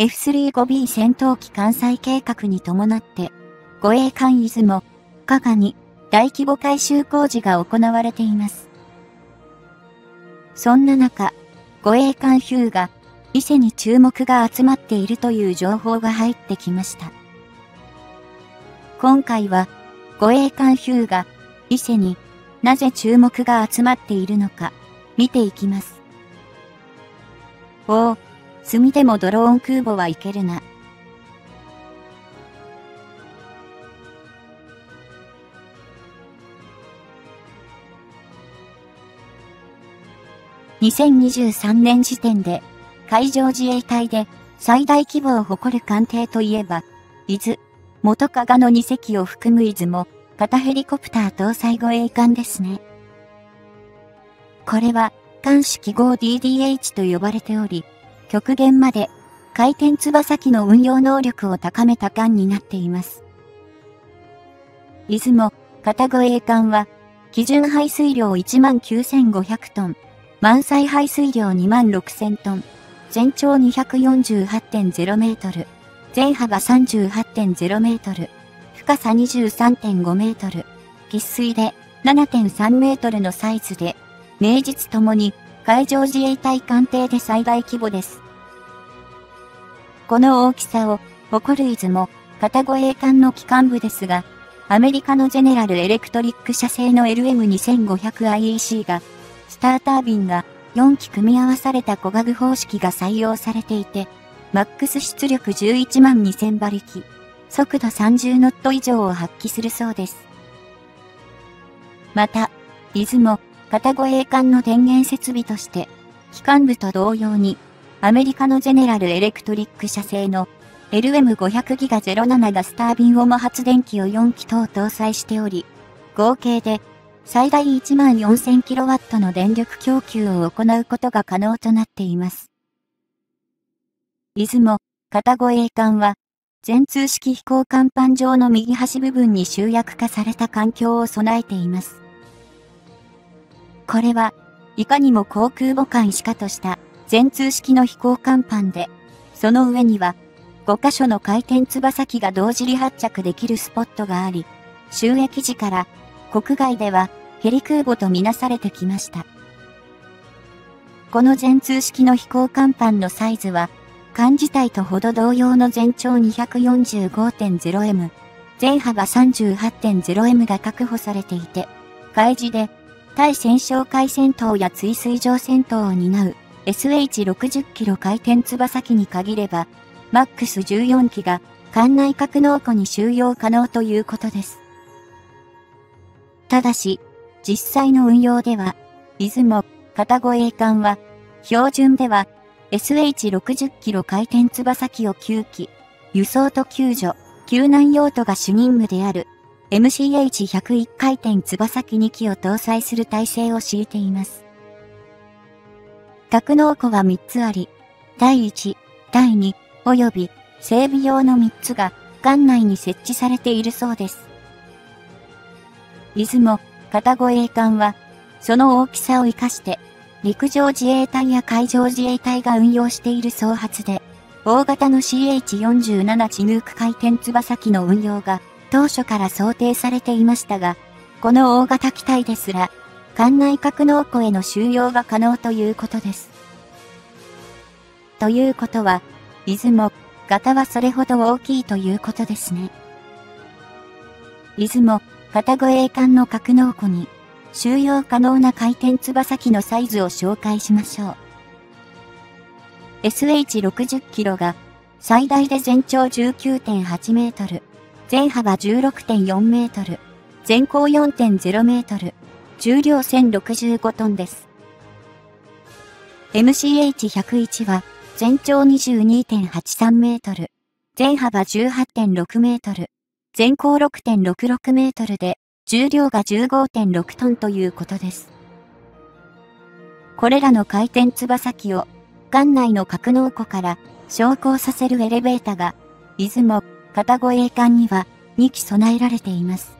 F35B 戦闘機艦載計画に伴って、護衛艦出雲、加賀に大規模改修工事が行われています。そんな中、護衛艦ヒューが伊勢に注目が集まっているという情報が入ってきました。今回は、護衛艦ヒューが伊勢になぜ注目が集まっているのか見ていきます。おお、墨でもドローン空母はいけるな。2023年時点で海上自衛隊で最大規模を誇る艦艇といえば、伊豆、元加賀の2隻を含む伊豆も、型ヘリコプター搭載護衛艦ですね。これは、艦式号 DDH と呼ばれており、極限まで回転翼機の運用能力を高めた艦になっています。出雲、型護衛艦は、基準排水量19,500トン、満載排水量26,000トン、全長248.0メートル、全幅38.0メートル、深さ23.5メートル、喫水で7.3メートルのサイズで、名実ともに海上自衛隊艦艇で最大規模です。この大きさを誇る出雲、片護衛艦の機関部ですが、アメリカのジェネラルエレクトリック社製の LM2500IEC が、スタータービンが4機組み合わされた小ガグ方式が採用されていて、マックス出力11万2000馬力、速度30ノット以上を発揮するそうです。また、出雲、片護衛艦の電源設備として、機関部と同様に、アメリカのジェネラルエレクトリック社製の LM500 ギガ07がスタービンオモ発電機を4機等搭載しており、合計で最大 14,000kW の電力供給を行うことが可能となっています。出雲、片護衛艦は、全通式飛行甲板上の右端部分に集約化された環境を備えています。これは、いかにも航空母艦しかとした全通式の飛行甲板で、その上には、5箇所の回転翼機が同時離発着できるスポットがあり、収益時から国外ではヘリ空母とみなされてきました。この全通式の飛行甲板のサイズは、艦自体とほど同様の全長 245.0m、全幅 38.0m が確保されていて、海事で対戦勝海戦闘や追水上戦闘を担う SH60 キロ回転翼機に限れば、マックス14機が艦内格納庫に収容可能ということです。ただし、実際の運用では、出雲、片護衛艦は、標準では、SH60 キロ回転翼機を9機、輸送と救助、救難用途が主任務である、MCH101 回転翼機2機を搭載する体制を敷いています。格納庫は3つあり、第1、第2、及び整備用の3つが艦内に設置されているそうです。出雲、片護衛艦は、その大きさを活かして、陸上自衛隊や海上自衛隊が運用している総発で、大型の CH47 チヌーク回転翼機の運用が当初から想定されていましたが、この大型機体ですら、艦内格納庫への収容が可能ということです。ということは、出雲、型はそれほど大きいということですね。出雲、片護衛艦の格納庫に収容可能な回転翼機のサイズを紹介しましょう。SH60 キロが最大で全長19.8メートル、全幅16.4メートル、全高4.0メートル、重量1065トンです。MCH101 は全長22.83メートル、全幅18.6メートル、全高6.66メートルで、重量が15.6トンということです。これらの回転翼機を、艦内の格納庫から昇降させるエレベータが、出雲、片護衛艦には2機備えられています。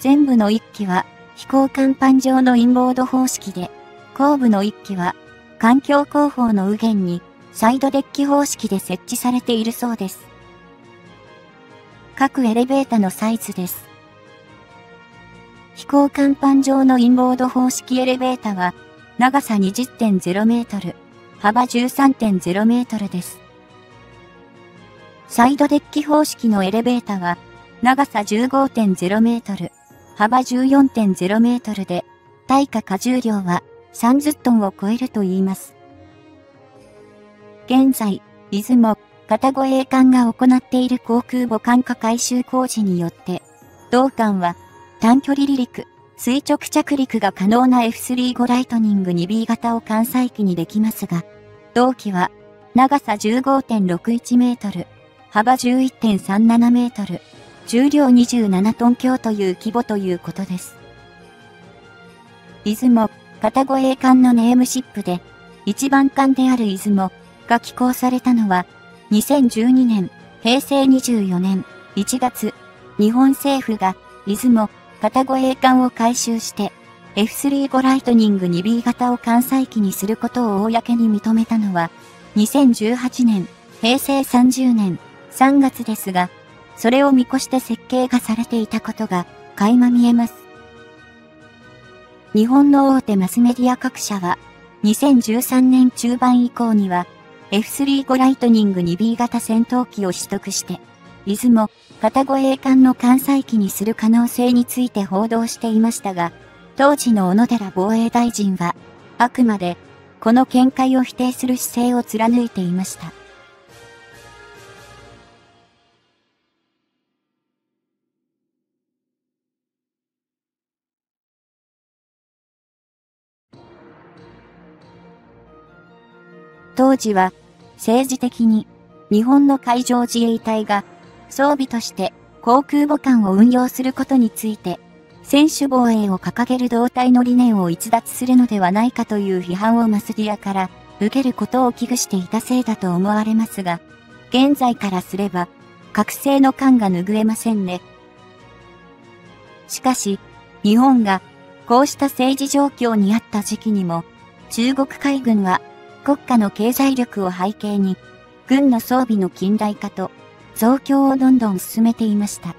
全部の1機は飛行甲板上のインボード方式で、後部の1機は環境広報の右舷にサイドデッキ方式で設置されているそうです。各エレベータのサイズです。飛行甲板上のインボード方式エレベータは、長さ20.0メートル、幅13.0メートルです。サイドデッキ方式のエレベータは、長さ15.0メートル、幅14.0メートルで、対価荷重量は30トンを超えると言います。現在、出雲、片越栄艦が行っている航空母艦化改修工事によって、同艦は短距離離陸、垂直着陸が可能な F35 ライトニング 2B 型を艦載機にできますが、同機は長さ15.61メートル、幅11.37メートル、重量27トン強という規模ということです。出雲、片越栄艦のネームシップで、一番艦である出雲が寄港されたのは、2012年、平成24年1月、日本政府が出雲、片越栄艦を改修して、F35 ライトニング 2B 型を艦載機にすることを公に認めたのは、2018年、平成30年3月ですが、それを見越して設計がされていたことが垣間見えます。日本の大手マスメディア各社は、2013年中盤以降には、F35 ライトニング 2B 型戦闘機を取得して、出雲、片越栄艦の艦載機にする可能性について報道していましたが、当時の小野寺防衛大臣は、あくまで、この見解を否定する姿勢を貫いていました。当時は政治的に日本の海上自衛隊が装備として航空母艦を運用することについて専守防衛を掲げる動体の理念を逸脱するのではないかという批判をマスディアから受けることを危惧していたせいだと思われますが、現在からすれば、覚醒の感が拭えませんね。しかし、日本がこうした政治状況にあった時期にも、中国海軍は国家の経済力を背景に、軍の装備の近代化と増強をどんどん進めていました。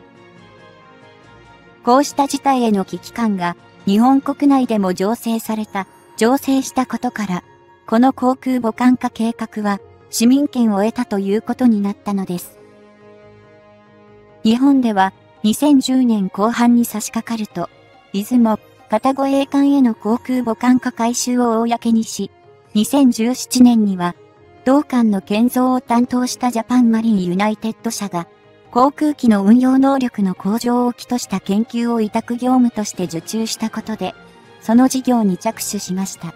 こうした事態への危機感が日本国内でも醸成された、醸成したことから、この航空母艦化計画は市民権を得たということになったのです。日本では2010年後半に差し掛かると、出雲、片越栄艦への航空母艦化改修を公にし、2017年には、同艦の建造を担当したジャパンマリンユナイテッド社が、航空機の運用能力の向上を企図した研究を委託業務として受注したことで、その事業に着手しました。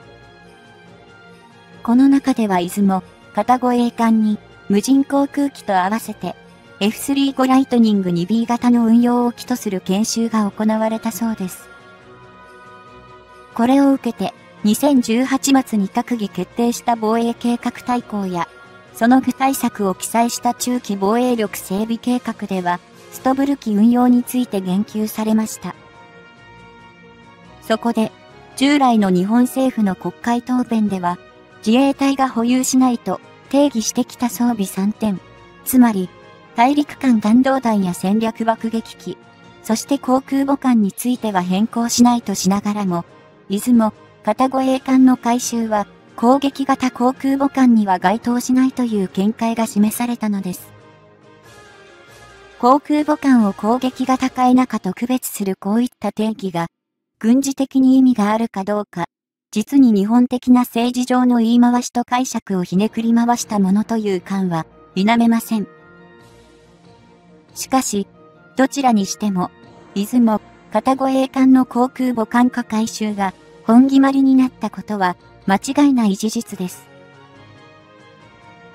この中ではいずも型護衛艦に無人航空機と合わせて F35 ライトニング 2B 型の運用を企図する研究が行われたそうです。これを受けて2018末に閣議決定した防衛計画大綱や、その具体策を記載した中期防衛力整備計画では、ストブル機運用について言及されました。そこで、従来の日本政府の国会答弁では、自衛隊が保有しないと定義してきた装備3点、つまり、大陸間弾道弾や戦略爆撃機、そして航空母艦については変更しないとしながらも、出雲、片越栄艦の改修は、攻撃型航空母艦には該当しないという見解が示されたのです。航空母艦を攻撃が高い中と区別するこういった定義が、軍事的に意味があるかどうか、実に日本的な政治上の言い回しと解釈をひねくり回したものという感は、否めません。しかし、どちらにしても、出雲、片越栄艦の航空母艦化改修が、本決まりになったことは間違いない事実です。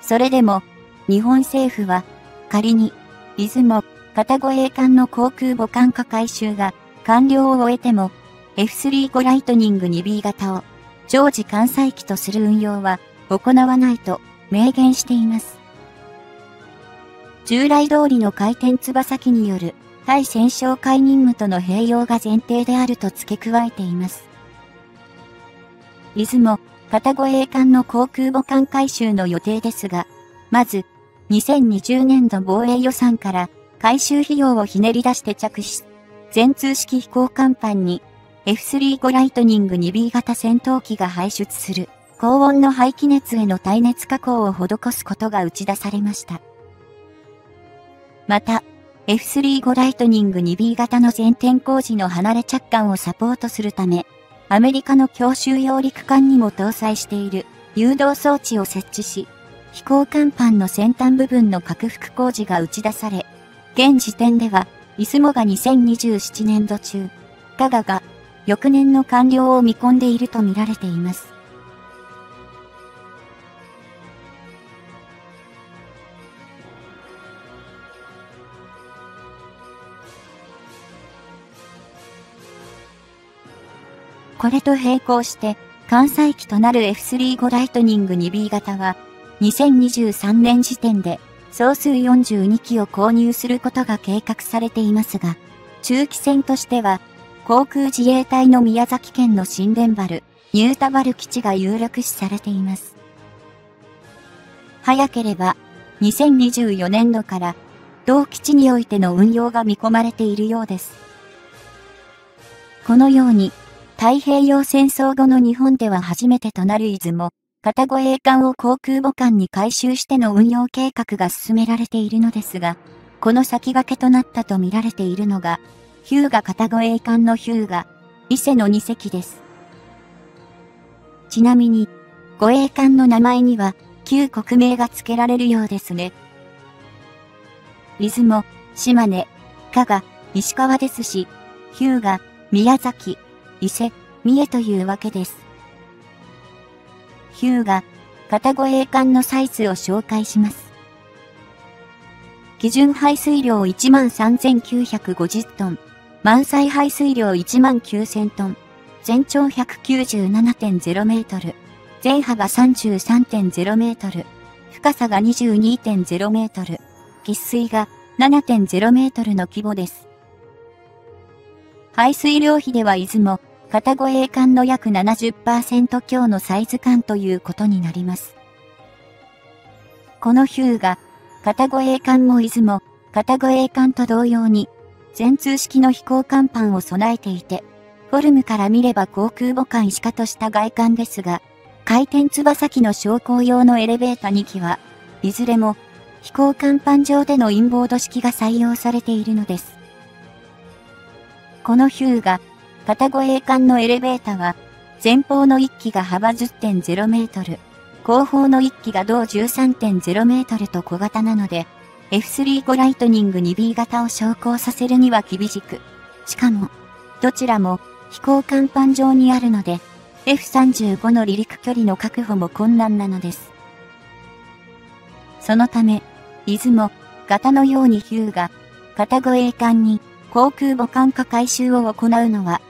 それでも、日本政府は仮に、出雲、片越栄艦の航空母艦化改修が完了を終えても、F35 ライトニング 2B 型を常時艦載機とする運用は行わないと明言しています。従来通りの回転翼機による対戦勝会任務との併用が前提であると付け加えています。出雲、片護衛艦の航空母艦改修の予定ですが、まず、2020年度防衛予算から改修費用をひねり出して着手。全通式飛行甲板に F35 ライトニング 2B 型戦闘機が排出する高温の排気熱への耐熱加工を施すことが打ち出されました。また、F35 ライトニング 2B 型の前転工事の離れ着艦をサポートするため、アメリカの強襲揚陸艦にも搭載している誘導装置を設置し、飛行甲板の先端部分の拡幅工事が打ち出され、現時点では、イスモが2027年度中、ガガが翌年の完了を見込んでいるとみられています。これと並行して、関西機となる F35 ライトニング 2B 型は、2023年時点で総数42機を購入することが計画されていますが、中期戦としては、航空自衛隊の宮崎県の新田原、ニュータバル基地が有力視されています。早ければ、2024年度から、同基地においての運用が見込まれているようです。このように、太平洋戦争後の日本では初めてとなる出雲、片護衛艦を航空母艦に改修しての運用計画が進められているのですが、この先駆けとなったと見られているのが、ヒューガ片護衛艦のヒューガ、伊勢の2隻です。ちなみに、護衛艦の名前には、旧国名が付けられるようですね。出雲、島根、加賀、石川ですし、ヒューガ、宮崎、伊勢、三重というわけです。ヒューガ、片護衛艦のサイズを紹介します。基準排水量13,950トン、満載排水量19,000トン、全長197.0メートル、全幅33.0メートル、深さが22.0メートル、喫水が7.0メートルの規模です。排水量比では出雲、片護衛艦の約70%強のサイズ感ということになります。このヒューが、片護衛艦も出雲、片護衛艦と同様に、全通式の飛行甲板を備えていて、フォルムから見れば航空母艦しかとした外観ですが、回転翼機の昇降用のエレベーター2機は、いずれも飛行甲板上でのインボード式が採用されているのです。このヒューが、片護衛艦のエレベータは、前方の1機が幅10.0メートル、後方の1機が同13.0メートルと小型なので、F35 ライトニング 2B 型を昇降させるには厳しく、しかも、どちらも飛行甲板上にあるので、F35 の離陸距離の確保も困難なのです。そのため、出雲、型のようにヒューが、片護衛艦に航空母艦化改修を行うのは、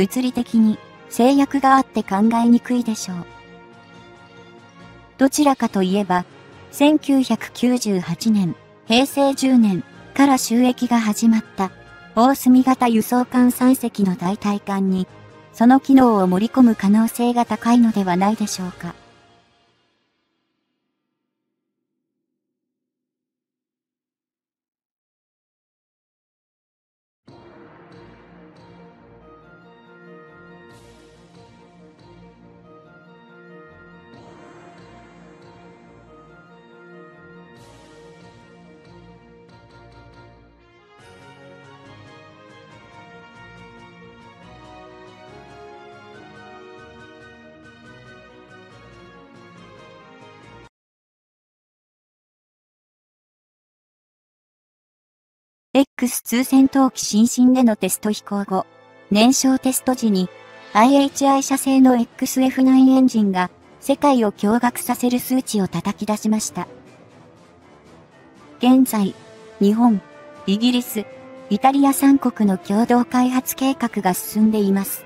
物理的に制約があって考えにくいでしょう。どちらかといえば、1998年、平成10年から収益が始まった大隅型輸送艦3隻の代替艦に、その機能を盛り込む可能性が高いのではないでしょうか。X2 戦闘機新進でのテスト飛行後、燃焼テスト時に IHI 社製の XF9 エンジンが世界を驚愕させる数値を叩き出しました。現在、日本、イギリス、イタリア3国の共同開発計画が進んでいます。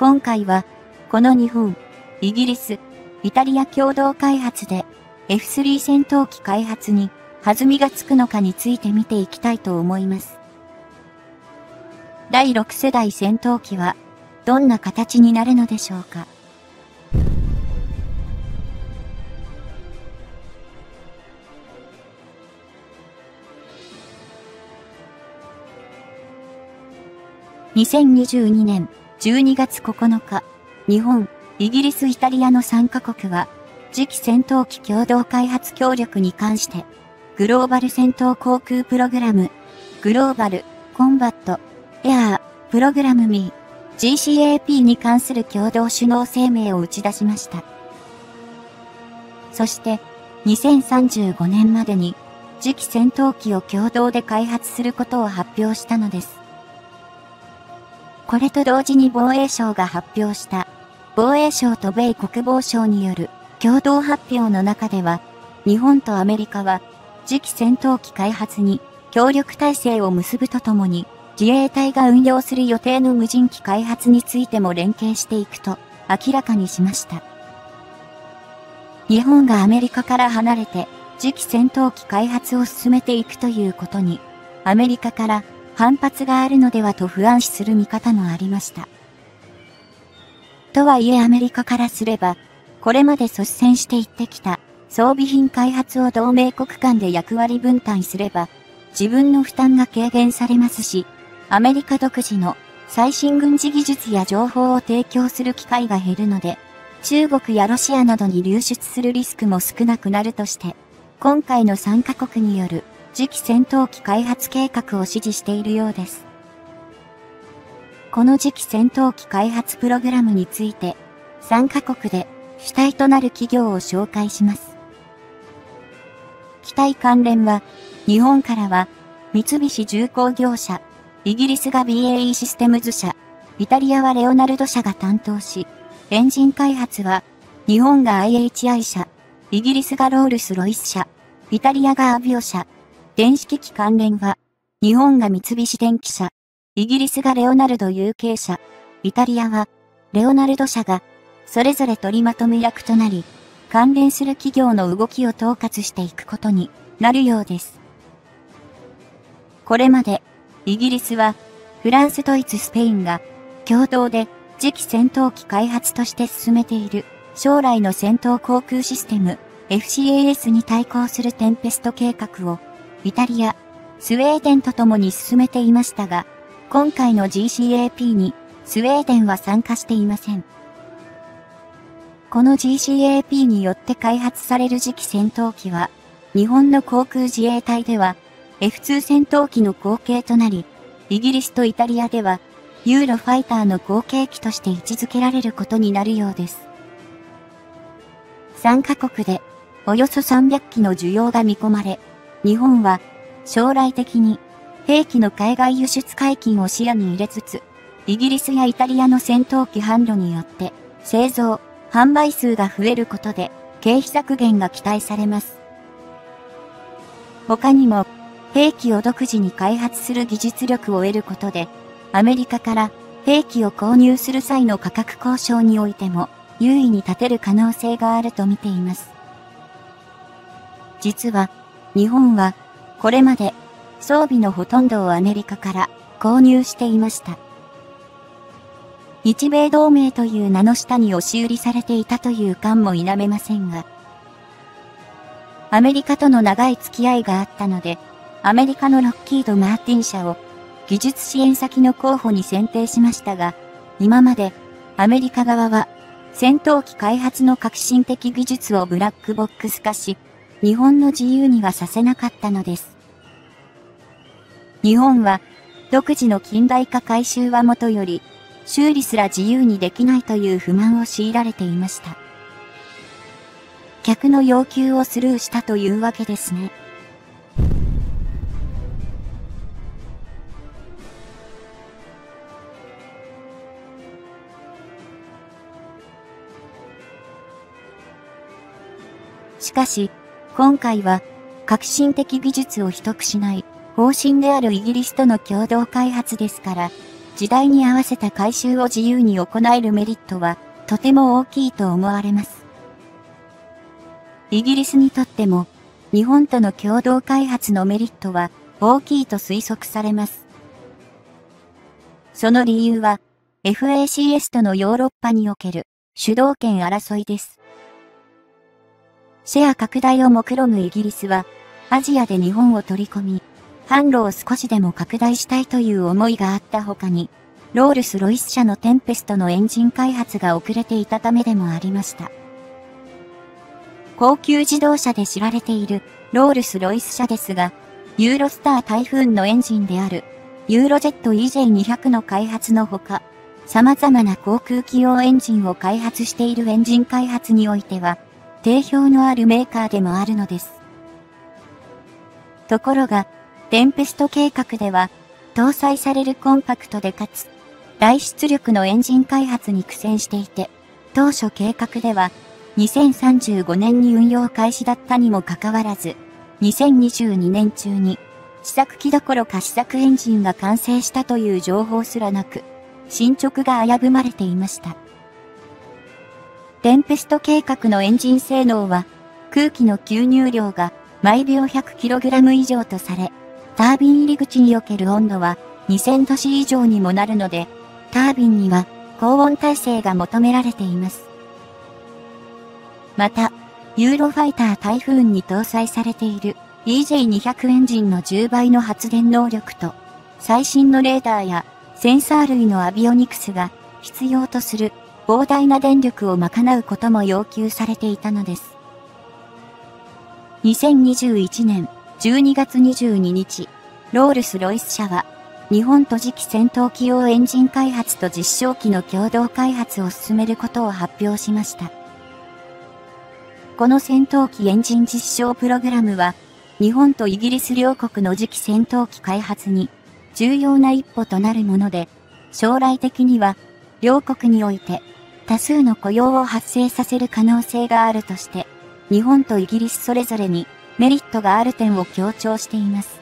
今回は、この日本、イギリス、イタリア共同開発で F3 戦闘機開発に弾みがつくのかについて見ていきたいと思います。第6世代戦闘機は、どんな形になるのでしょうか？2022年12月9日、日本、イギリス、イタリアの3カ国は、次期戦闘機共同開発協力に関して、グローバル戦闘航空プログラム、グローバル、コンバット、エアー、プログラムミー、GCAP に関する共同首脳声明を打ち出しました。そして、2035年までに、次期戦闘機を共同で開発することを発表したのです。これと同時に防衛省が発表した、防衛省と米国防省による共同発表の中では、日本とアメリカは次期戦闘機開発に協力体制を結ぶとともに、自衛隊が運用する予定の無人機開発についても連携していくと明らかにしました。日本がアメリカから離れて次期戦闘機開発を進めていくということに、アメリカから反発があるのではと不安視する見方もありました。とはいえアメリカからすれば、これまで率先していってきた装備品開発を同盟国間で役割分担すれば、自分の負担が軽減されますし、アメリカ独自の最新軍事技術や情報を提供する機会が減るので、中国やロシアなどに流出するリスクも少なくなるとして、今回の3カ国による次期戦闘機開発計画を支持しているようです。この次期戦闘機開発プログラムについて、3カ国で主体となる企業を紹介します。体関連は、日本からは、三菱重工業者、イギリスが BAE システムズ社、イタリアはレオナルド社が担当し、エンジン開発は、日本が IHI 社、イギリスがロールスロイス社、イタリアがアビオ社、電子機器関連は、日本が三菱電機社、イギリスがレオナルド UK 社、イタリアは、レオナルド社が、それぞれ取りまとめ役となり、関連する企業の動きを統括していくことになるようです。これまで、イギリスは、フランス、ドイツ、スペインが、共同で次期戦闘機開発として進めている将来の戦闘航空システム FCAS に対抗するテンペスト計画をイタリア、スウェーデンと共に進めていましたが、今回の GCAP にスウェーデンは参加していません。この GCAP によって開発される次期戦闘機は、日本の航空自衛隊では F2 戦闘機の後継となり、イギリスとイタリアではユーロファイターの後継機として位置づけられることになるようです。3カ国でおよそ300機の需要が見込まれ、日本は将来的に兵器の海外輸出解禁を視野に入れつつ、イギリスやイタリアの戦闘機販路によって製造、販売数が増えることで経費削減が期待されます。他にも、兵器を独自に開発する技術力を得ることで、アメリカから兵器を購入する際の価格交渉においても優位に立てる可能性があると見ています。実は、日本はこれまで装備のほとんどをアメリカから購入していました。日米同盟という名の下に押し売りされていたという感も否めませんが、アメリカとの長い付き合いがあったので、アメリカのロッキード・マーティン社を技術支援先の候補に選定しましたが、今までアメリカ側は戦闘機開発の革新的技術をブラックボックス化し、日本の自由にはさせなかったのです。日本は独自の近代化改修はもとより修理すら自由にできないという不満を強いられていました。客の要求をスルーしたというわけですね。しかし、今回は革新的技術を取得しない方針であるイギリスとの共同開発ですから、時代に合わせた改修を自由に行えるメリットはとても大きいと思われます。イギリスにとっても日本との共同開発のメリットは大きいと推測されます。その理由は FACS とのヨーロッパにおける主導権争いです。シェア拡大を目論むイギリスはアジアで日本を取り込み販路を少しでも拡大したいという思いがあった他に、ロールス・ロイス社のテンペストのエンジン開発が遅れていたためでもありました。高級自動車で知られているロールス・ロイス社ですが、ユーロスター台風のエンジンであるユーロジェット EJ200 の開発のほか、様々な航空機用エンジンを開発しているエンジン開発においては、定評のあるメーカーでもあるのです。ところが、テンペスト計画では、搭載されるコンパクトでかつ、大出力のエンジン開発に苦戦していて、当初計画では、2035年に運用開始だったにもかかわらず、2022年中に、試作機どころか試作エンジンが完成したという情報すらなく、進捗が危ぶまれていました。テンペスト計画のエンジン性能は、空気の吸入量が毎秒 100kg 以上とされ、タービン入り口における温度は2000度 C 以上にもなるので、タービンには高温耐性が求められています。また、ユーロファイター台風に搭載されている EJ200 エンジンの10倍の発電能力と、最新のレーダーやセンサー類のアビオニクスが必要とする膨大な電力を賄うことも要求されていたのです。2021年12月22日、ロールス・ロイス社は日本と次期戦闘機用エンジン開発と実証機の共同開発を進めることを発表しました。この戦闘機エンジン実証プログラムは、日本とイギリス両国の次期戦闘機開発に重要な一歩となるもので、将来的には、両国において多数の雇用を発生させる可能性があるとして、日本とイギリスそれぞれにメリットがある点を強調しています。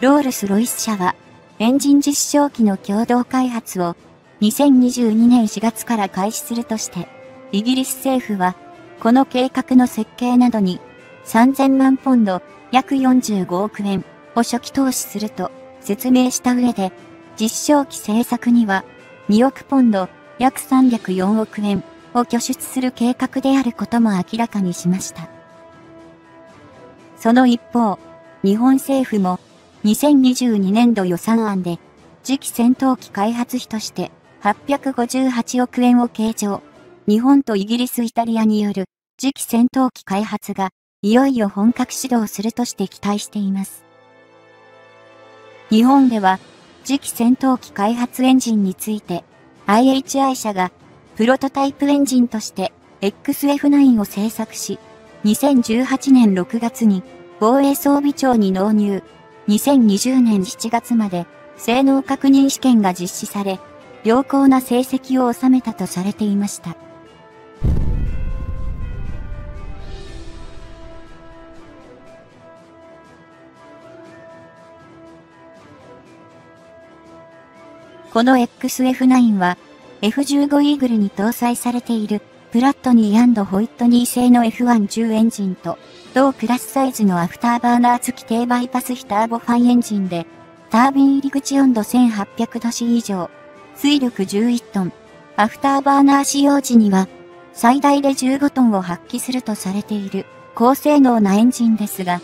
ロールス・ロイス社は、エンジン実証機の共同開発を2022年4月から開始するとして、イギリス政府は、この計画の設計などに3000万ポンド、約45億円を初期投資すると説明した上で、実証機製作には2億ポンド、約304億円を拠出する計画であることも明らかにしました。その一方、日本政府も2022年度予算案で、次期戦闘機開発費として858億円を計上。日本とイギリス・イタリアによる次期戦闘機開発がいよいよ本格始動するとして期待しています。日本では次期戦闘機開発エンジンについて IHI 社がプロトタイプエンジンとして XF9 を製作し2018年6月に防衛装備庁に納入2020年7月まで性能確認試験が実施され、良好な成績を収めたとされていました。この XF9 は F15 イーグルに搭載されているプラットアンドホイットニー製の F110 エンジンと同クラスサイズのアフターバーナー付き低バイパス比ターボファンエンジンで、タービン入り口温度1800度 C 以上、推力11トン、アフターバーナー使用時には、最大で15トンを発揮するとされている高性能なエンジンですが、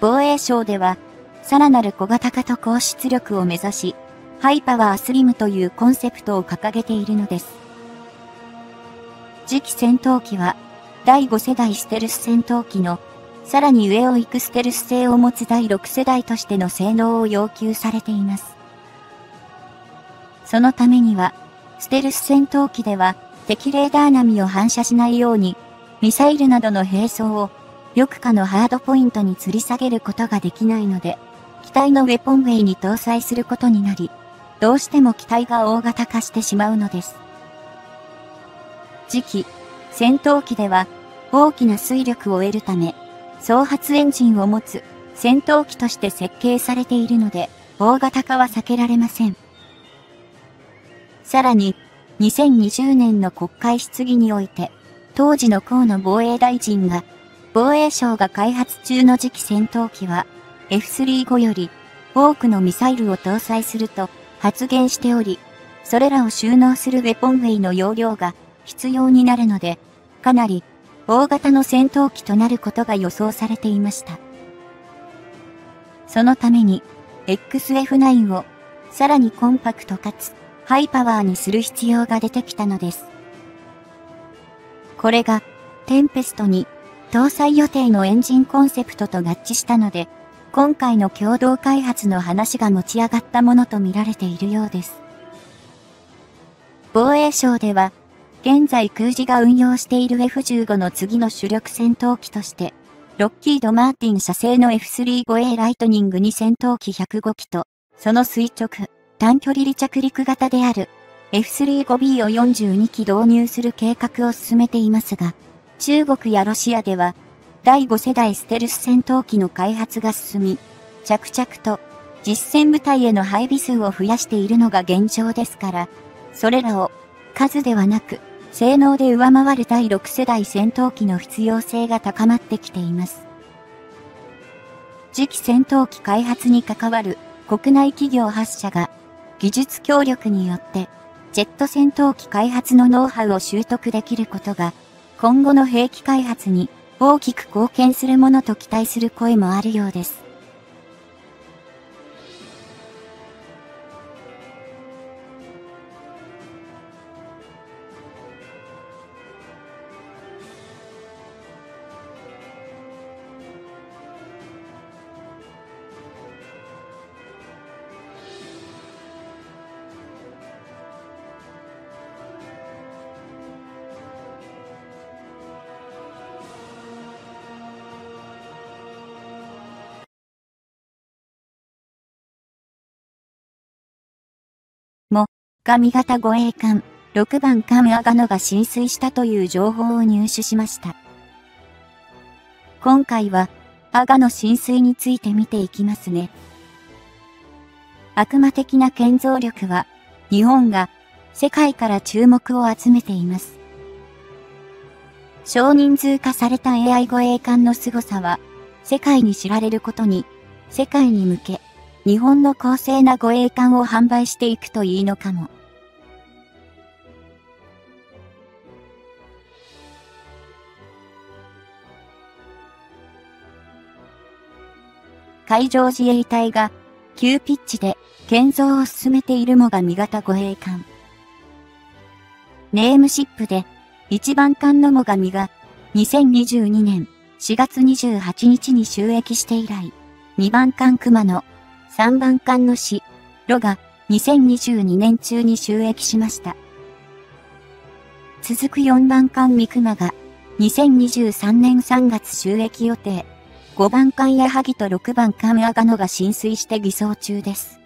防衛省では、さらなる小型化と高出力を目指し、 High Power Slim というコンセプトを掲げているのです。次期戦闘機は、第5世代ステルス戦闘機のさらに上を行くステルス性を持つ第6世代としての性能を要求されています。そのためには、ステルス戦闘機では敵レーダー波を反射しないように、ミサイルなどの兵装を、翼下のハードポイントに吊り下げることができないので、機体のウェポンウェイに搭載することになり、どうしても機体が大型化してしまうのです。次期、戦闘機では、大きな水力を得るため、総発エンジンを持つ戦闘機として設計されているので、大型化は避けられません。さらに、2020年の国会質疑において、当時の河野防衛大臣が、防衛省が開発中の次期戦闘機は、F35 より多くのミサイルを搭載すると発言しており、それらを収納するウェポンウェイの容量が必要になるので、かなり大型の戦闘機となることが予想されていました。そのために、XF9 をさらにコンパクトかつ、ハイパワーにする必要が出てきたのです。これが、テンペストに、搭載予定のエンジンコンセプトと合致したので、今回の共同開発の話が持ち上がったものとみられているようです。防衛省では、現在空自が運用している F15 の次の主力戦闘機として、ロッキード・マーティン社製の F35A ライトニングに戦闘機105機と、その垂直、短距離離着陸型である F35B を42機導入する計画を進めていますが、中国やロシアでは第5世代ステルス戦闘機の開発が進み、着々と実戦部隊への配備数を増やしているのが現状ですから、それらを数ではなく、性能で上回る第6世代戦闘機の必要性が高まってきています。次期戦闘機開発に関わる国内企業8社が技術協力によってジェット戦闘機開発のノウハウを習得できることが今後の兵器開発に大きく貢献するものと期待する声もあるようです。上型護衛艦、6番艦アガノが浸水したという情報を入手しました。今回は、アガの浸水について見ていきますね。悪魔的な建造力は、日本が世界から注目を集めています。少人数化された AI 護衛艦の凄さは、世界に知られることに、世界に向け、日本の公正な護衛艦を販売していくといいのかも。海上自衛隊が急ピッチで建造を進めているのが味型護衛艦。ネームシップで一番艦の最上が2022年4月28日に収益して以来、2番艦熊の3番艦の死、ロが2022年中に収益しました。続く4番艦三熊が2023年3月収益予定。5番艦矢作と6番艦阿賀野が浸水して偽装中です。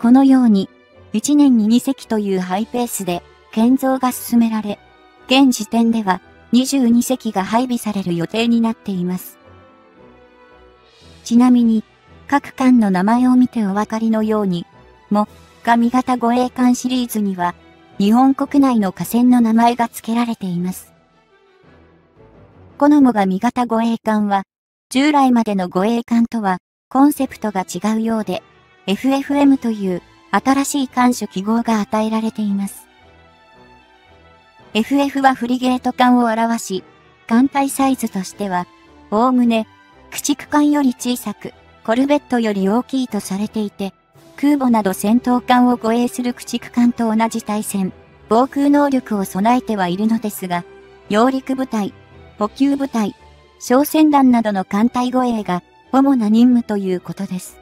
このように、1年に2隻というハイペースで建造が進められ、現時点では22隻が配備される予定になっています。ちなみに、各艦の名前を見てお分かりのように、も、上型護衛艦シリーズには、日本国内の河川の名前が付けられています。このもが味型護衛艦は、従来までの護衛艦とは、コンセプトが違うようで、FFM という新しい艦種記号が与えられています。FF はフリゲート艦を表し、艦体サイズとしては、おおむね、駆逐艦より小さく、コルベットより大きいとされていて、空母など戦闘艦を護衛する駆逐艦と同じ対戦、防空能力を備えてはいるのですが、揚陸部隊、補給部隊、小船団などの艦隊護衛が主な任務ということです。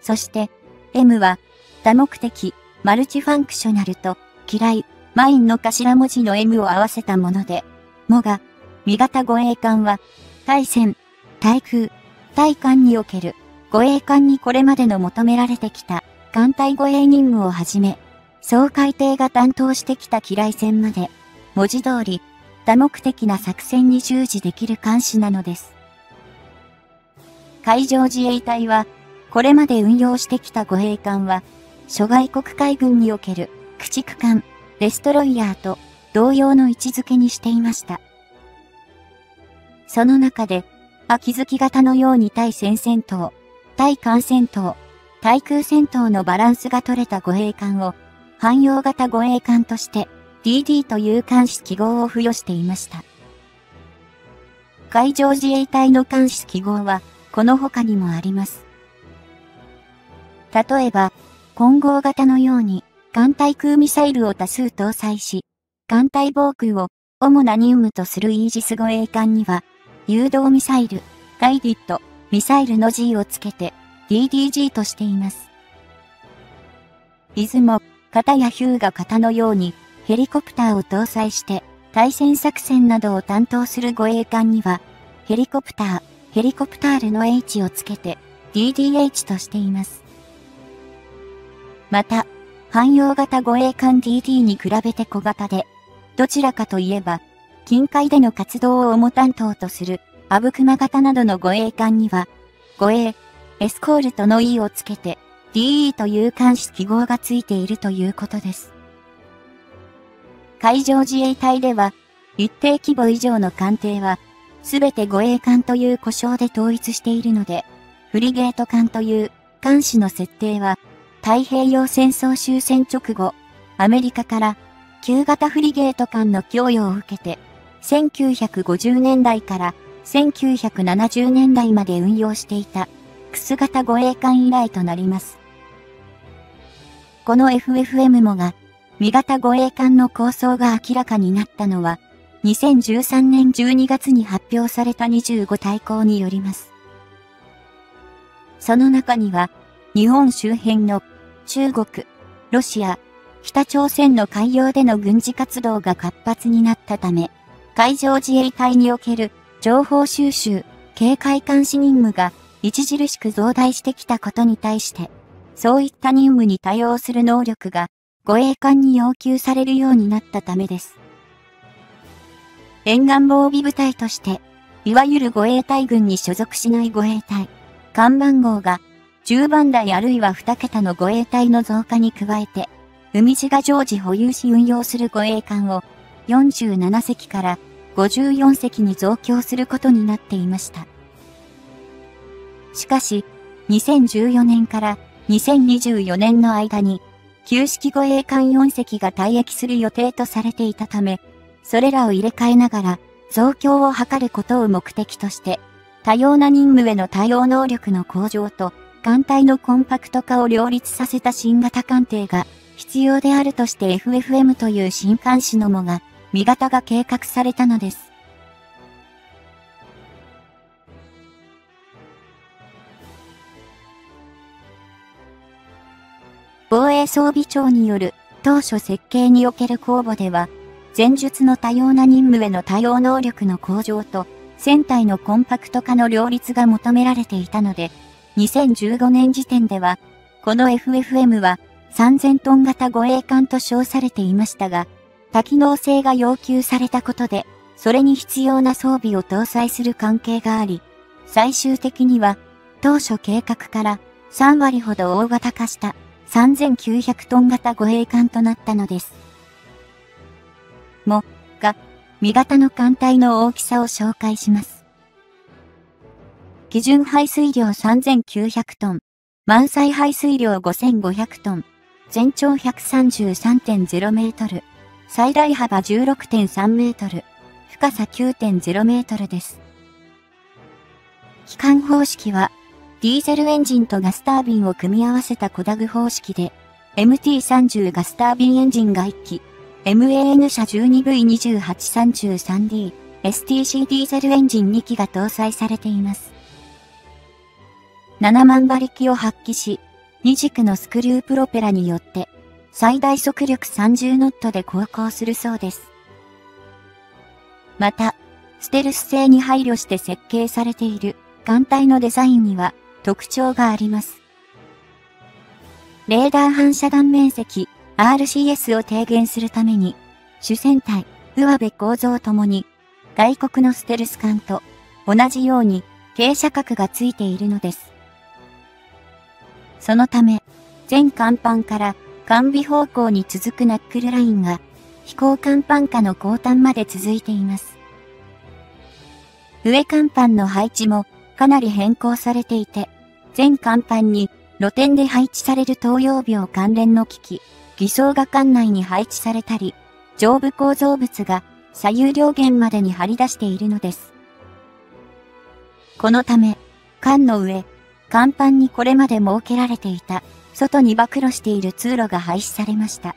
そして、M は多目的、マルチファンクショナルと嫌い、マインの頭文字の M を合わせたもので、もが、味型護衛艦は、対戦、対空、対艦における護衛艦にこれまでの求められてきた艦隊護衛任務をはじめ、総海艇が担当してきた機雷戦まで、文字通り多目的な作戦に従事できる艦士なのです。海上自衛隊は、これまで運用してきた護衛艦は、諸外国海軍における駆逐艦、デストロイヤーと同様の位置づけにしていました。その中で、秋月型のように対戦戦闘、対艦戦闘、対空戦闘のバランスが取れた護衛艦を、汎用型護衛艦として DD という艦室記号を付与していました。海上自衛隊の艦室記号は、この他にもあります。例えば、混合型のように、艦対空ミサイルを多数搭載し、艦隊防空を主な任務とするイージス護衛艦には、誘導ミサイル、ガイディット、ミサイルの G をつけて DDG としています。出雲、型やヒューガ型のようにヘリコプターを搭載して対戦作戦などを担当する護衛艦にはヘリコプター、ヘリコプタールの H をつけて DDH としています。また、汎用型護衛艦 DD に比べて小型で、どちらかといえば、近海での活動を主担当とする、アブクマ型などの護衛艦には、護衛、エスコールトの E をつけて、DE という監視記号がついているということです。海上自衛隊では、一定規模以上の艦艇は、すべて護衛艦という故障で統一しているので、フリゲート艦という艦種の設定は、太平洋戦争終戦直後、アメリカから旧型フリゲート艦の供与を受けて、1950年代から1970年代まで運用していた、クス型護衛艦以来となります。この FFM もが、未型護衛艦の構想が明らかになったのは、2013年12月に発表された25大綱によります。その中には、日本周辺の中国、ロシア、北朝鮮の海洋での軍事活動が活発になったため、海上自衛隊における情報収集、警戒監視任務が著しく増大してきたことに対して、そういった任務に対応する能力が護衛艦に要求されるようになったためです。沿岸防備部隊として、いわゆる護衛隊軍に所属しない護衛隊、艦番号が10番台あるいは2桁の護衛隊の増加に加えて、海地が常時保有し運用する護衛艦を47隻から54隻に増強することになっていました。しかし、2014年から2024年の間に、旧式護衛艦4隻が退役する予定とされていたため、それらを入れ替えながら増強を図ることを目的として、多様な任務への対応能力の向上と、艦隊のコンパクト化を両立させた新型艦艇が必要であるとして FFM という新艦種のもが、味型が計画されたのです。防衛装備庁による当初設計における公募では、前述の多様な任務への対応能力の向上と、船体のコンパクト化の両立が求められていたので、2015年時点では、この FFM は3000トン型護衛艦と称されていましたが、多機能性が要求されたことで、それに必要な装備を搭載する関係があり、最終的には、当初計画から3割ほど大型化した。3900トン型護衛艦となったのです。も、が、未型の艦隊の大きさを紹介します。基準排水量3900トン、満載排水量5500トン、全長133.0メートル、最大幅16.3メートル、深さ9.0メートルです。機関方式はディーゼルエンジンとガスタービンを組み合わせたコダグ方式で、MT30 ガスタービンエンジンが1機、MAN 車 12V2833D、STC ディーゼルエンジン2機が搭載されています。7万馬力を発揮し、2軸のスクリュープロペラによって、最大速力30ノットで航行するそうです。また、ステルス性に配慮して設計されている艦隊のデザインには、特徴があります。レーダー反射断面積 RCS を低減するために、主戦隊、上辺構造ともに、外国のステルス艦と同じように傾斜角がついているのです。そのため、全甲板から艦尾方向に続くナックルラインが飛行甲板下の後端まで続いています。上甲板の配置もかなり変更されていて、全甲板に露天で配置される東洋病関連の機器、偽装が館内に配置されたり、上部構造物が左右両舷までに張り出しているのです。このため、艦の上、甲板にこれまで設けられていた外に暴露している通路が廃止されました。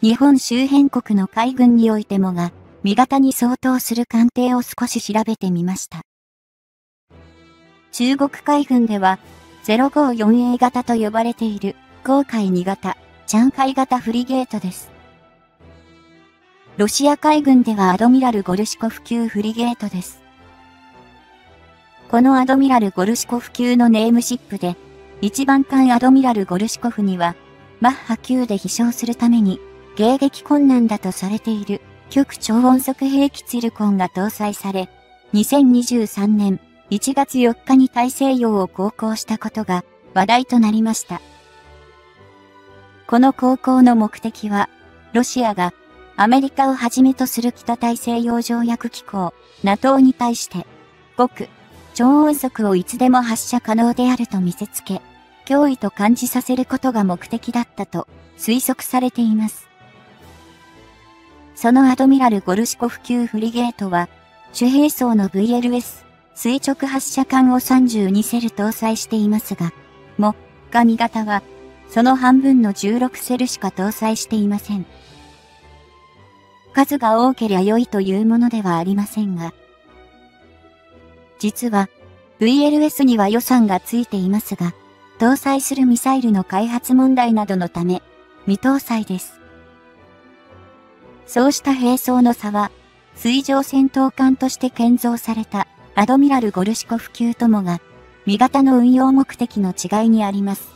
日本周辺国の海軍においてもが、味方に相当する艦艇を少し調べてみました。中国海軍では、054A 型と呼ばれている、航海2型、チャンカイ型フリゲートです。ロシア海軍ではアドミラル・ゴルシコフ級フリゲートです。このアドミラル・ゴルシコフ級のネームシップで、一番艦アドミラル・ゴルシコフには、マッハ級で飛翔するために、迎撃困難だとされている極超音速兵器ツィルコンが搭載され、2023年1月4日に大西洋を航行したことが話題となりました。この航行の目的は、ロシアがアメリカをはじめとする北大西洋条約機構 NATO に対して、極超音速をいつでも発射可能であると見せつけ、脅威と感じさせることが目的だったと推測されています。そのアドミラル・ゴルシコフ級フリゲートは、主兵装の VLS 垂直発射管を32セル搭載していますが、も、神型は、その半分の16セルしか搭載していません。数が多けりゃ良いというものではありませんが、実は、VLS には予算がついていますが、搭載するミサイルの開発問題などのため、未搭載です。そうした兵装の差は、水上戦闘艦として建造されたアドミラル・ゴルシコフ級ともが、味方の運用目的の違いにあります。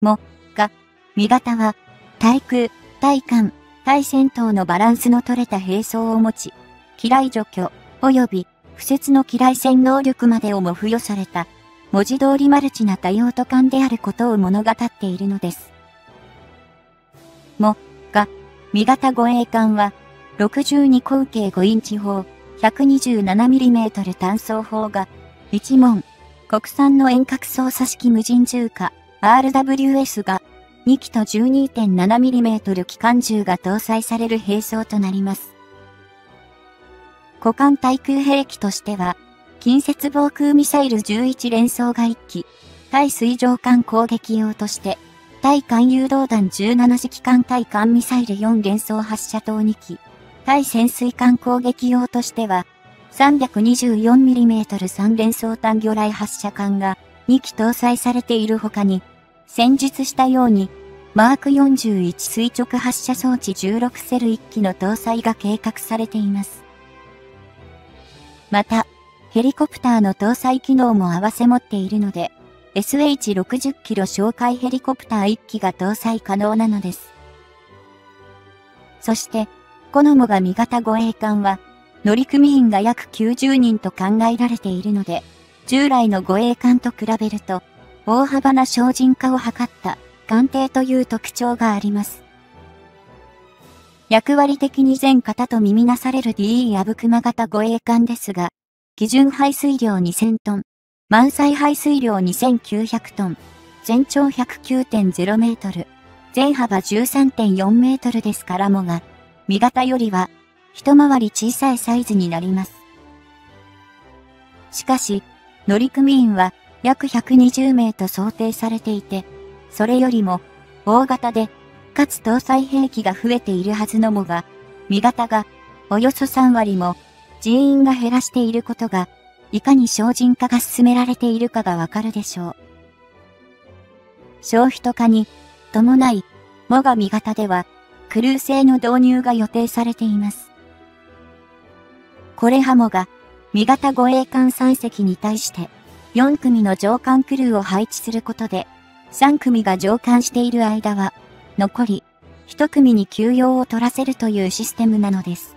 も、が、味方は、対空、対艦、対戦闘のバランスの取れた兵装を持ち、機雷除去、及び、不設の機雷戦能力までをも付与された文字通りマルチな多用途感であることを物語っているのです。も、が、味型護衛艦は、62口径5インチ砲、127mm 単装砲が、1門、国産の遠隔操作式無人銃火、RWS が、2機と 12.7mm 機関銃が搭載される兵装となります。股間対空兵器としては、近接防空ミサイル11連装が1機、対水上艦攻撃用として、対艦誘導弾17次機関対艦ミサイル4連装発射塔2機、対潜水艦攻撃用としては、324mm3 連装単魚雷発射管が2機搭載されている他に、先述したように、マーク41垂直発射装置16セル1機の搭載が計画されています。また、ヘリコプターの搭載機能も合わせ持っているので、SH60 キロ哨戒ヘリコプター1機が搭載可能なのです。そして、コノモが味方護衛艦は、乗組員が約90人と考えられているので、従来の護衛艦と比べると、大幅な精進化を図った艦艇という特徴があります。役割的に全型と耳なされる DE アブクマ型護衛艦ですが、基準排水量2000トン、満載排水量2900トン、全長109.0メートル、全幅13.4メートルですからもが、身型よりは、一回り小さいサイズになります。しかし、乗組員は約120名と想定されていて、それよりも大型で、かつ搭載兵器が増えているはずのもが、身型がおよそ3割も人員が減らしていることが、いかに精進化が進められているかがわかるでしょう。消費と化に伴い、モガ味型では、クルー製の導入が予定されています。これハモが、味型護衛艦3隻に対して、4組の上艦クルーを配置することで、3組が上艦している間は、残り、1組に休養を取らせるというシステムなのです。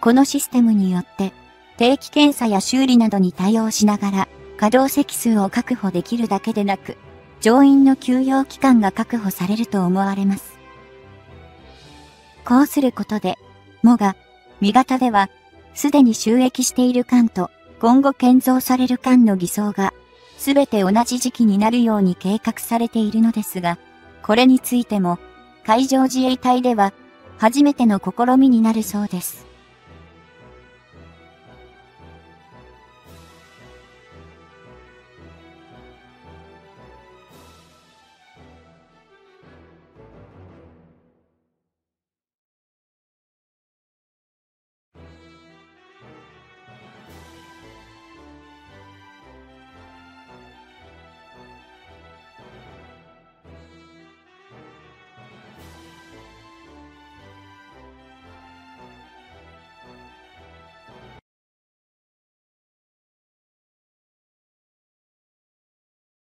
このシステムによって、定期検査や修理などに対応しながら、稼働席数を確保できるだけでなく、乗員の休養期間が確保されると思われます。こうすることで、もが、味型では、すでに収益している艦と、今後建造される艦の偽装が、すべて同じ時期になるように計画されているのですが、これについても、海上自衛隊では、初めての試みになるそうです。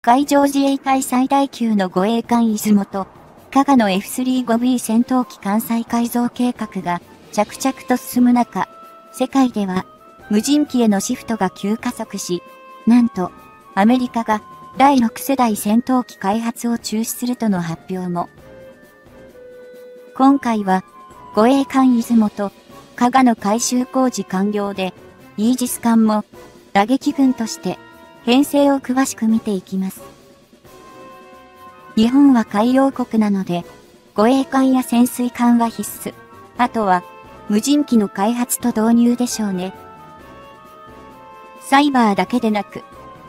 海上自衛隊最大級の護衛艦出雲と、加賀の F35B 戦闘機艦載改造計画が着々と進む中、世界では無人機へのシフトが急加速し、なんとアメリカが第6世代戦闘機開発を中止するとの発表も。今回は護衛艦出雲と加賀の改修工事完了で、イージス艦も打撃群として編成を詳しく見ていきます。日本は海洋国なので、護衛艦や潜水艦は必須。あとは、無人機の開発と導入でしょうね。サイバーだけでなく、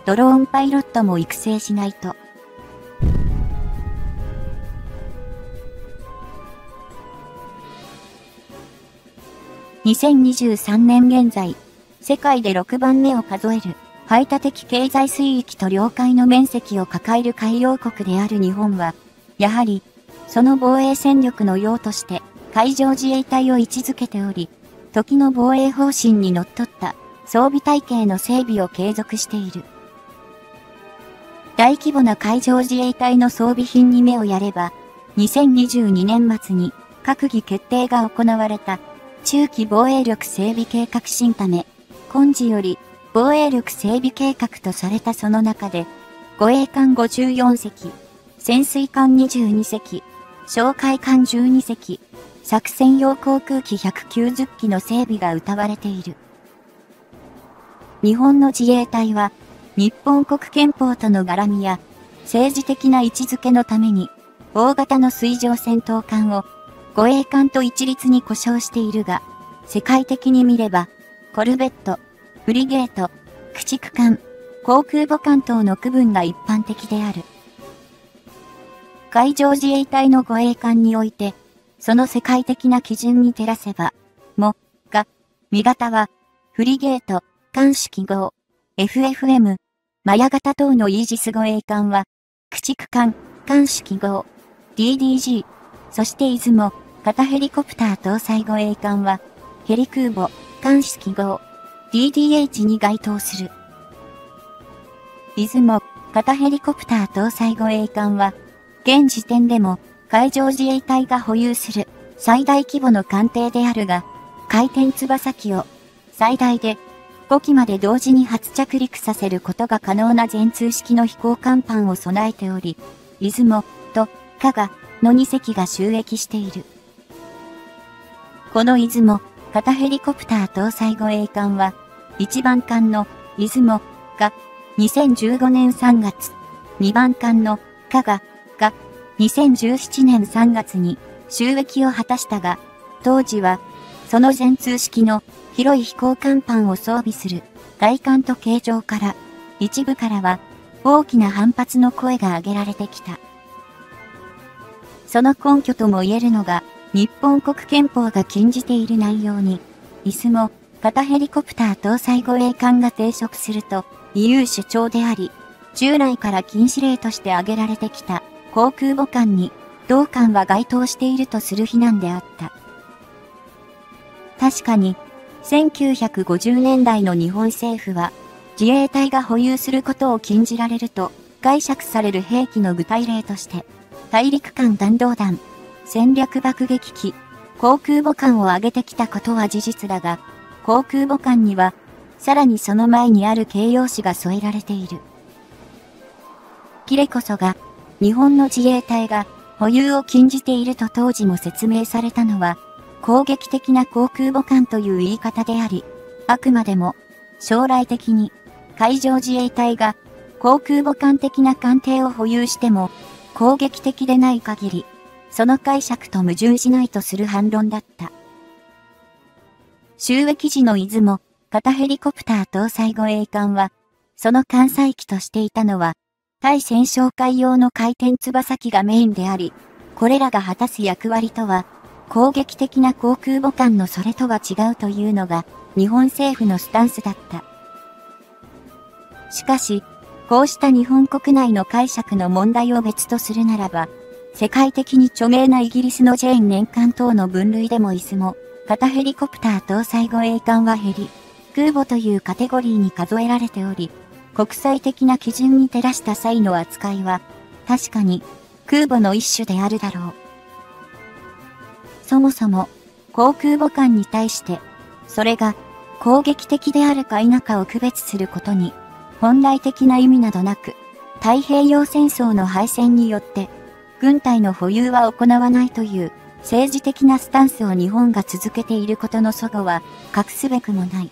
ドローンパイロットも育成しないと。2023年現在、世界で6番目を数える排他的経済水域と領海の面積を抱える海洋国である日本は、やはり、その防衛戦力の用として海上自衛隊を位置づけており、時の防衛方針にのっとった装備体系の整備を継続している。大規模な海上自衛隊の装備品に目をやれば、2022年末に閣議決定が行われた中期防衛力整備計画新ため、今時より防衛力整備計画とされたその中で、護衛艦54隻、潜水艦22隻、哨戒艦12隻、作戦用航空機190機の整備が謳われている。日本の自衛隊は、日本国憲法との絡みや、政治的な位置づけのために、大型の水上戦闘艦を護衛艦と一律に故障しているが、世界的に見れば、コルベット、フリゲート、駆逐艦、航空母艦等の区分が一般的である。海上自衛隊の護衛艦において、その世界的な基準に照らせば、も、が、味型は、フリゲート、艦式号、FFM、マヤ型等のイージス護衛艦は、駆逐艦、艦式号、DDG、そして出雲、型ヘリコプター搭載護衛艦は、ヘリ空母、艦式号、DDH に該当する。出雲、型ヘリコプター搭載護衛艦は、現時点でも海上自衛隊が保有する最大規模の艦艇であるが、回転翼機を最大で5機まで同時に初着陸させることが可能な全通式の飛行甲板を備えており、出雲と加賀の2隻が収益している。この出雲、型ヘリコプター搭載護衛艦は、1番艦の出雲が2015年3月、2番艦の加賀が2017年3月に収益を果たしたが、当時はその全通式の広い飛行甲板を装備する外観と形状から、一部からは大きな反発の声が上げられてきた。その根拠とも言えるのが、日本国憲法が禁じている内容に、椅子も、型ヘリコプター搭載護衛艦が抵触すると、EU 主張であり、従来から禁止令として挙げられてきた航空母艦に、同艦は該当しているとする非難であった。確かに、1950年代の日本政府は、自衛隊が保有することを禁じられると解釈される兵器の具体例として、大陸間弾道弾、戦略爆撃機、航空母艦を挙げてきたことは事実だが、航空母艦には、さらにその前にある形容詞が添えられている。キレこそが、日本の自衛隊が保有を禁じていると当時も説明されたのは、攻撃的な航空母艦という言い方であり、あくまでも将来的に海上自衛隊が航空母艦的な艦艇を保有しても攻撃的でない限り、その解釈と矛盾しないとする反論だった。収益時の出雲、型ヘリコプター搭載護衛艦は、その艦載機としていたのは、対戦勝海用の回転翼機がメインであり、これらが果たす役割とは、攻撃的な航空母艦のそれとは違うというのが、日本政府のスタンスだった。しかし、こうした日本国内の解釈の問題を別とするならば、世界的に著名なイギリスのジェーン年間等の分類でも椅子も、型ヘリコプター搭載護衛艦はヘリ、空母というカテゴリーに数えられており、国際的な基準に照らした際の扱いは、確かに空母の一種であるだろう。そもそも、航空母艦に対して、それが攻撃的であるか否かを区別することに、本来的な意味などなく、太平洋戦争の敗戦によって、軍隊の保有は行わないという政治的なスタンスを日本が続けていることの祖母は隠すべくもない。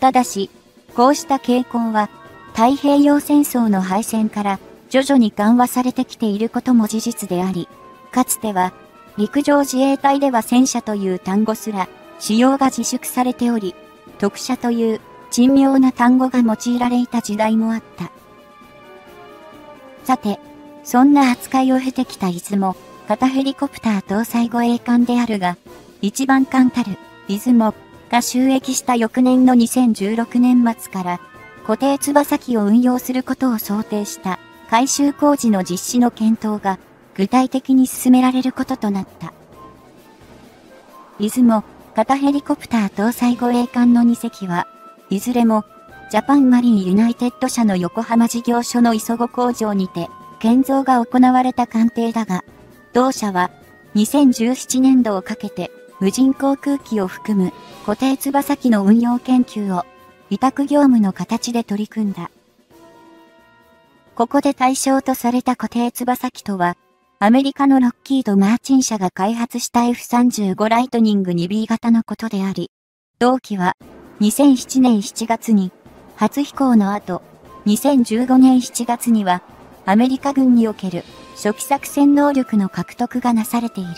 ただし、こうした傾向は、太平洋戦争の敗戦から徐々に緩和されてきていることも事実であり、かつては、陸上自衛隊では戦車という単語すら、使用が自粛されており、特殊という珍妙な単語が用いられた時代もあった。さて、そんな扱いを経てきた出雲、型ヘリコプター搭載護衛艦であるが、一番艦たる、出雲が収益した翌年の2016年末から、固定翼機を運用することを想定した改修工事の実施の検討が具体的に進められることとなった。いずも型ヘリコプター搭載護衛艦の2隻は、いずれも、ジャパンマリンユナイテッド社の横浜事業所の磯子工場にて、建造が行われた艦艇だが、同社は、2017年度をかけて、無人航空機を含む固定翼機の運用研究を委託業務の形で取り組んだ。ここで対象とされた固定翼機とは、アメリカのロッキード・マーチン社が開発した F35 ライトニング 2B 型のことであり、同機は2007年7月に初飛行の後、2015年7月にはアメリカ軍における初期作戦能力の獲得がなされている。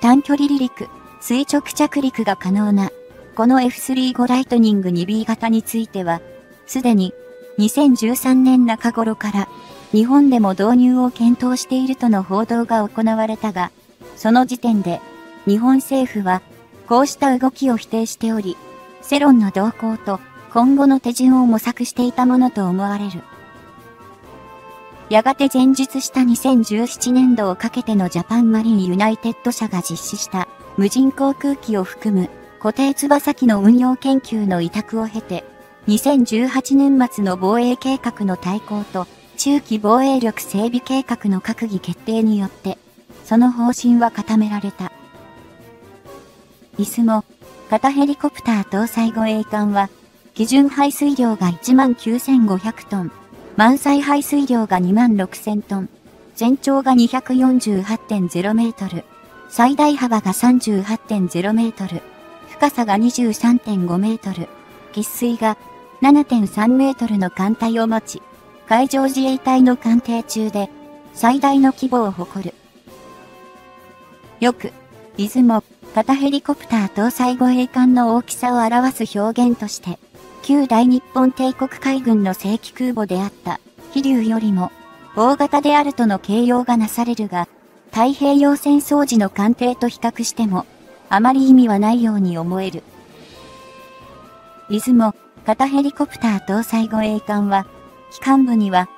短距離離陸、垂直着陸が可能な、この F35 ライトニング 2B 型については、すでに2013年中頃から日本でも導入を検討しているとの報道が行われたが、その時点で日本政府はこうした動きを否定しており、世論の動向と今後の手順を模索していたものと思われる。やがて前述した2017年度をかけてのジャパンマリンユナイテッド社が実施した無人航空機を含む固定翼機の運用研究の委託を経て、2018年末の防衛計画の対抗と中期防衛力整備計画の閣議決定によって、その方針は固められた。イスも、型ヘリコプター搭載護衛艦は、基準排水量が19,500トン、満載排水量が26,000トン、全長が248.0メートル、最大幅が38.0メートル、深さが23.5メートル、喫水が7.3メートルの艦隊を持ち、海上自衛隊の艦艇中で最大の規模を誇る。よく、出雲、型ヘリコプター搭載護衛艦の大きさを表す表現として、旧大日本帝国海軍の正規空母であった飛竜よりも大型であるとの形容がなされるが、太平洋戦争時の艦艇と比較しても、あまり意味はないように思える。出雲、型ヘリコプター搭載護衛艦は、機関部には、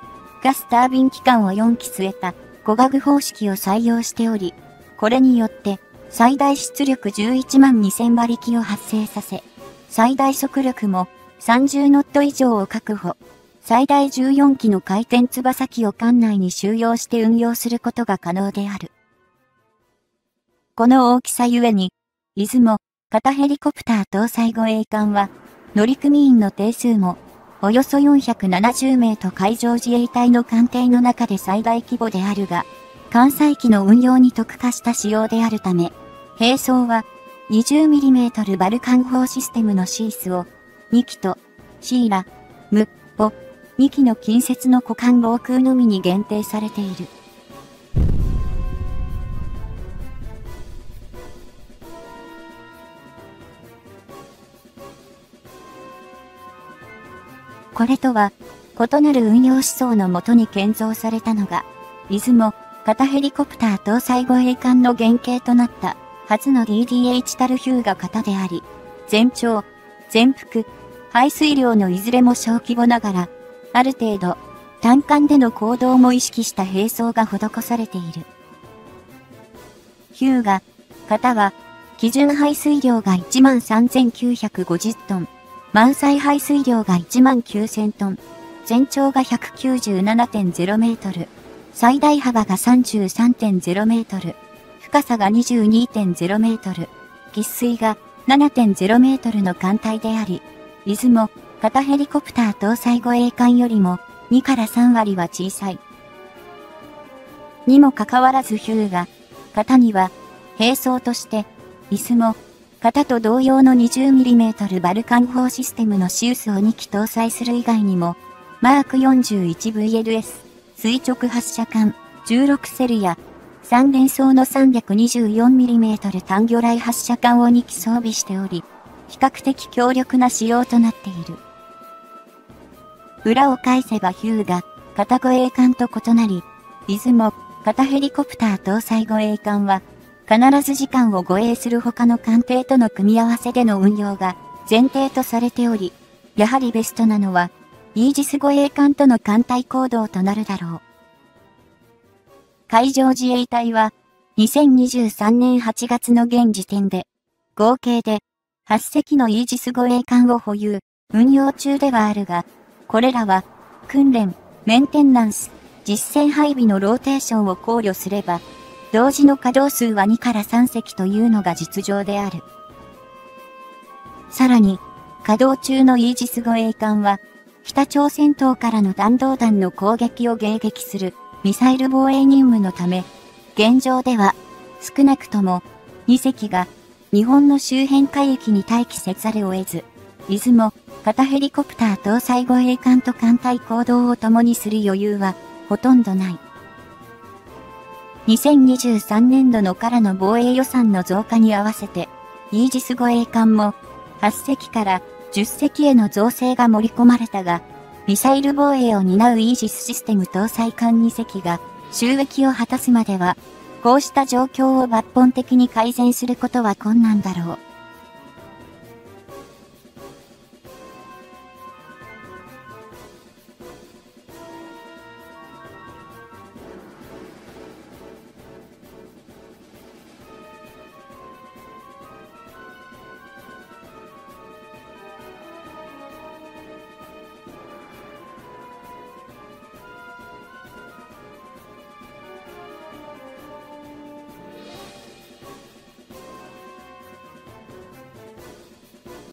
ガスタービン機関を4機据えた、5ガグ方式を採用しており、これによって、最大出力11万2000馬力を発生させ、最大速力も30ノット以上を確保。最大14機の回転翼機を艦内に収容して運用することが可能である。この大きさゆえに、出雲、型ヘリコプター搭載護衛艦は、乗組員の定数も、およそ470名と海上自衛隊の艦艇の中で最大規模であるが、艦載機の運用に特化した仕様であるため、並走は 20mm バルカン砲システムのシースを2機と、シーラ、ム、ポ、2機の近接の股間防空のみに限定されている。これとは、異なる運用思想のもとに建造されたのが、出雲、型ヘリコプター搭載護衛艦の原型となった初の DDH タルヒューガ型であり、全長、全幅、排水量のいずれも小規模ながら、ある程度、単管での行動も意識した並走が施されている。ヒューガ、型は、基準排水量が13,950トン、満載排水量が19,000トン、全長が197.0メートル、最大幅が33.0メートル、深さが22.0メートル、喫水が7.0メートルの艦隊であり、出雲、型ヘリコプター搭載護衛艦よりも2から3割は小さい。にもかかわらずヒューが、型には、並走として、出雲、型と同様の 20mm バルカン砲システムのシウスを2機搭載する以外にも、マーク 41VLS、垂直発射管、16セルや、3連装の 324mm 単魚雷発射管を2機装備しており、比較的強力な仕様となっている。裏を返せばヒューが、片護衛艦と異なり、出雲、片ヘリコプター搭載護衛艦は、必ず時間を護衛する他の艦艇との組み合わせでの運用が前提とされており、やはりベストなのは、イージス護衛艦との艦隊行動となるだろう。海上自衛隊は、2023年8月の現時点で、合計で8隻のイージス護衛艦を保有、運用中ではあるが、これらは、訓練、メンテナンス、実戦配備のローテーションを考慮すれば、同時の稼働数は2から3隻というのが実情である。さらに、稼働中のイージス護衛艦は、北朝鮮島からの弾道弾の攻撃を迎撃するミサイル防衛任務のため、現状では少なくとも2隻が日本の周辺海域に待機せざるを得ず、出雲、型ヘリコプター搭載護衛艦と艦隊行動を共にする余裕はほとんどない。2023年度のからの防衛予算の増加に合わせて、イージス護衛艦も8隻から10隻への造成が盛り込まれたが、ミサイル防衛を担うイージスシステム搭載艦2隻が収益を果たすまでは、こうした状況を抜本的に改善することは困難だろう。